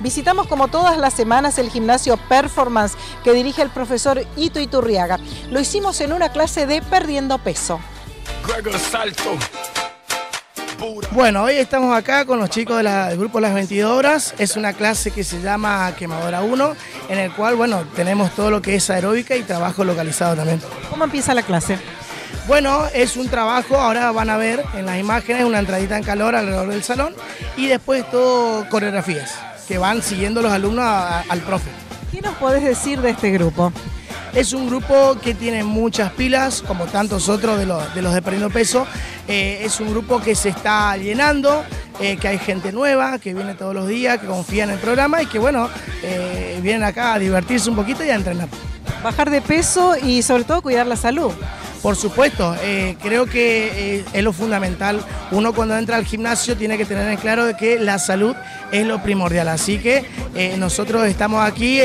Visitamos como todas las semanas el gimnasio Performance que dirige el profesor Ito Iturriaga. Lo hicimos en una clase de perdiendo peso. Bueno, hoy estamos acá con los chicos del grupo Las 22 Horas. Es una clase que se llama Quemadora 1, en el cual, bueno, tenemos todo lo que es aeróbica y trabajo localizado también. ¿Cómo empieza la clase? Bueno, es un trabajo, ahora van a ver en las imágenes una entradita en calor alrededor del salón y después todo coreografías que van siguiendo los alumnos al profe. ¿Qué nos podés decir de este grupo? Es un grupo que tiene muchas pilas, como tantos otros de los de, los de Perdiendo Peso. Eh, es un grupo que se está llenando, eh, que hay gente nueva, que viene todos los días, que confía en el programa y que, bueno, eh, vienen acá a divertirse un poquito y a entrenar. Bajar de peso y sobre todo cuidar la salud. Por supuesto, eh, creo que eh, es lo fundamental. Uno cuando entra al gimnasio tiene que tener en claro que la salud es lo primordial. Así que eh, nosotros estamos aquí,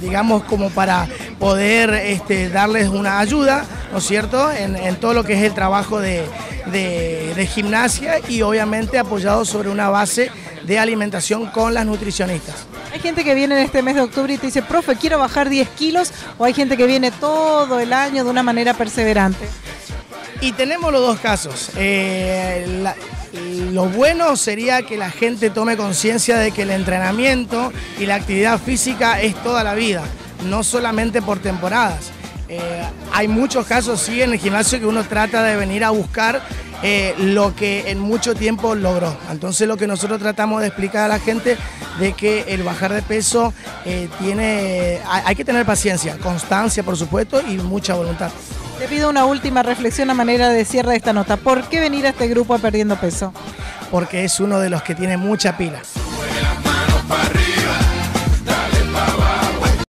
digamos, como para poder este, darles una ayuda, ¿no es cierto?, en, todo lo que es el trabajo de, de gimnasia y obviamente apoyado sobre una base de alimentación con las nutricionistas. Hay gente que viene en este mes de octubre y te dice, profe, quiero bajar 10 kilos, o hay gente que viene todo el año de una manera perseverante. Y tenemos los dos casos. Eh, lo bueno sería que la gente tome conciencia de que el entrenamiento y la actividad física es toda la vida, no solamente por temporadas. Eh, hay muchos casos, sí, en el gimnasio que uno trata de venir a buscar eh, lo que en mucho tiempo logró. Entonces lo que nosotros tratamos de explicar a la gente de que el bajar de peso eh, tiene, hay, que tener paciencia, constancia por supuesto y mucha voluntad. Te pido una última reflexión a manera de cierre de esta nota. ¿Por qué venir a este grupo a Perdiendo Peso? Porque es uno de los que tiene mucha pila.